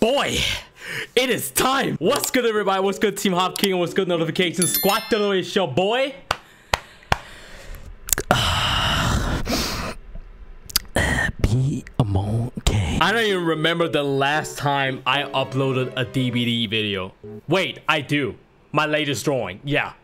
Boy, it is time. What's good, everybody? What's good, Team Hop King? What's good, notifications? Squad the show, boy. Be a monkey. I don't even remember the last time I uploaded a DBD video. Wait, I do. My latest drawing. Yeah.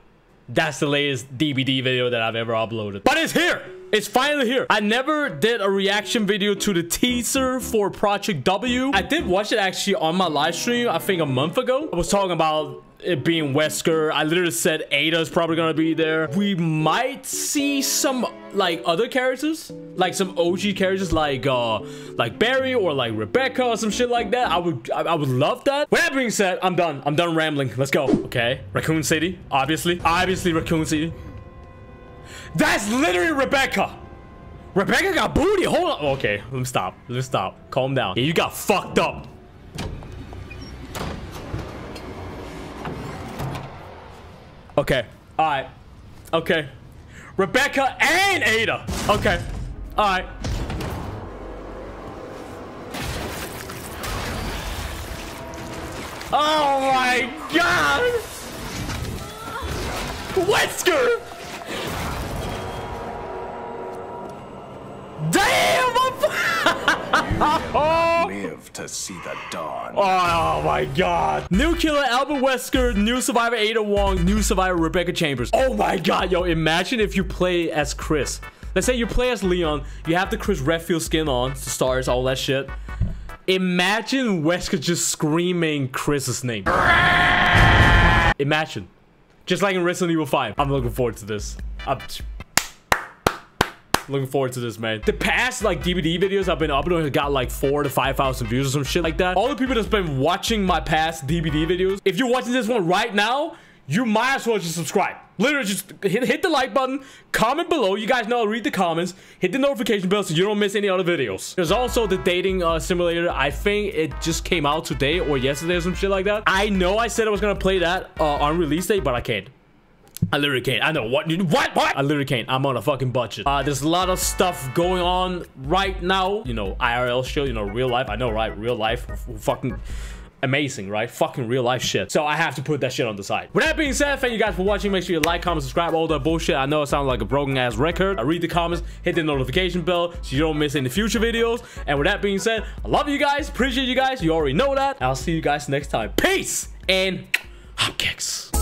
That's the latest DBD video that I've ever uploaded. But it's here! It's finally here. I never did a reaction video to the teaser for Project W. I did watch it actually on my live stream, I think a month ago. I was talking about it being Wesker. I literally said Ada's probably gonna be there. We might see some like other characters, like some OG characters like uh like Barry or like Rebecca or some shit like that. I would I, I would love that. With that being said, I'm done. I'm done rambling. Let's go. Okay, Raccoon City, obviously, obviously Raccoon City. That's literally Rebecca. Rebecca got booty. Hold on. Okay, let me stop. Let me stop. Calm down. Yeah, you got fucked up. Okay. All right. Okay. Rebecca and Ada. Okay. All right. Oh my god! Wesker! Oh! live to see the dawn. Oh my god. New killer Albert Wesker, new survivor Ada Wong, new survivor Rebecca Chambers. Oh my god, yo, imagine if you play as Chris. Let's say you play as Leon, you have the Chris Redfield skin on, the stars, all that shit. Imagine Wesker just screaming Chris's name. Imagine. Just like in Resident Evil 5. I'm looking forward to this. I'm Looking forward to this, man. The past, like, DBD videos I've been uploading got, like, four to 5,000 views or some shit like that. All the people that's been watching my past DBD videos, if you're watching this one right now, you might as well just subscribe. Literally, just hit, hit the like button, comment below. You guys know, I'll read the comments, hit the notification bell so you don't miss any other videos. There's also the dating uh, simulator. I think it just came out today or yesterday or some shit like that. I know I said I was gonna play that uh, on release day, but I can't. I literally can't. I know what. What? What? I literally can't. I'm on a fucking budget. Uh, there's a lot of stuff going on right now. You know, IRL show. You know, real life. I know, right? Real life. Fucking amazing, right? Fucking real life shit. So I have to put that shit on the side. With that being said, thank you guys for watching. Make sure you like, comment, subscribe, all that bullshit. I know it sounds like a broken ass record. I read the comments, hit the notification bell so you don't miss any future videos. And with that being said, I love you guys. Appreciate you guys. You already know that. I'll see you guys next time. Peace and hop kicks.